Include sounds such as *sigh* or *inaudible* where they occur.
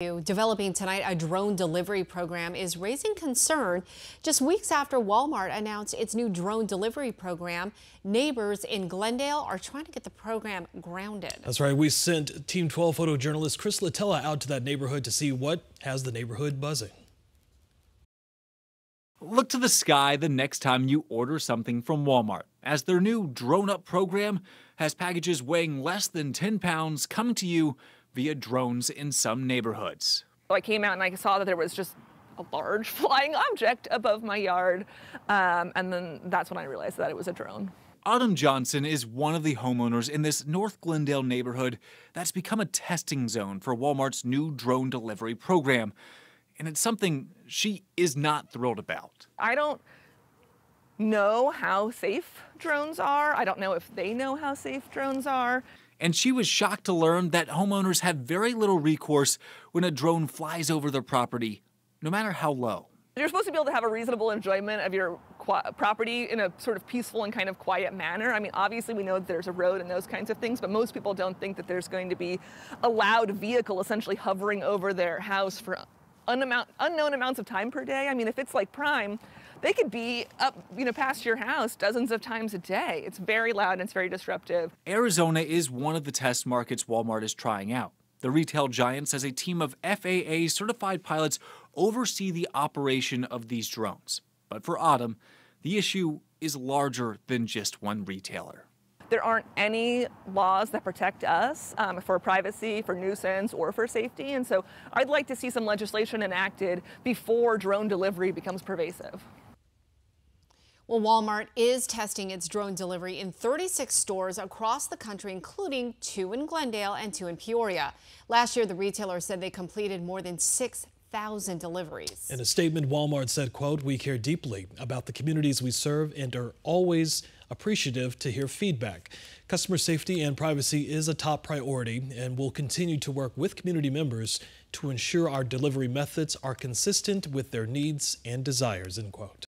Developing tonight, a drone delivery program is raising concern just weeks after Walmart announced its new drone delivery program. Neighbors in Glendale are trying to get the program grounded. That's right. We sent Team 12 photojournalist Chris Latella out to that neighborhood to see what has the neighborhood buzzing. Look to the sky the next time you order something from Walmart, as their new DroneUp program has packages weighing less than 10 pounds coming to you via drones in some neighborhoods. I came out and I saw that there was just a large *laughs* flying object above my yard, um, and then that's when I realized that it was a drone. Autumn Johnson is one of the homeowners in this North Glendale neighborhood that's become a testing zone for Walmart's new drone delivery program. And it's something she is not thrilled about. I don't know how safe drones are. I don't know if they know how safe drones are and she was shocked to learn that homeowners have very little recourse when a drone flies over their property, no matter how low. You're supposed to be able to have a reasonable enjoyment of your property in a sort of peaceful and kind of quiet manner. I mean, obviously we know that there's a road and those kinds of things, but most people don't think that there's going to be a loud vehicle essentially hovering over their house for unknown amounts of time per day. I mean, if it's like prime, they could be up, you know, past your house dozens of times a day. It's very loud and it's very disruptive. Arizona is one of the test markets Walmart is trying out. The retail giant says a team of FAA certified pilots oversee the operation of these drones. But for Autumn, the issue is larger than just one retailer. There aren't any laws that protect us um, for privacy, for nuisance, or for safety. And so I'd like to see some legislation enacted before drone delivery becomes pervasive. Well, Walmart is testing its drone delivery in 36 stores across the country, including two in Glendale and two in Peoria. Last year, the retailer said they completed more than 6,000 deliveries. In a statement, Walmart said, quote, we care deeply about the communities we serve and are always appreciative to hear feedback. Customer safety and privacy is a top priority and will continue to work with community members to ensure our delivery methods are consistent with their needs and desires, end quote.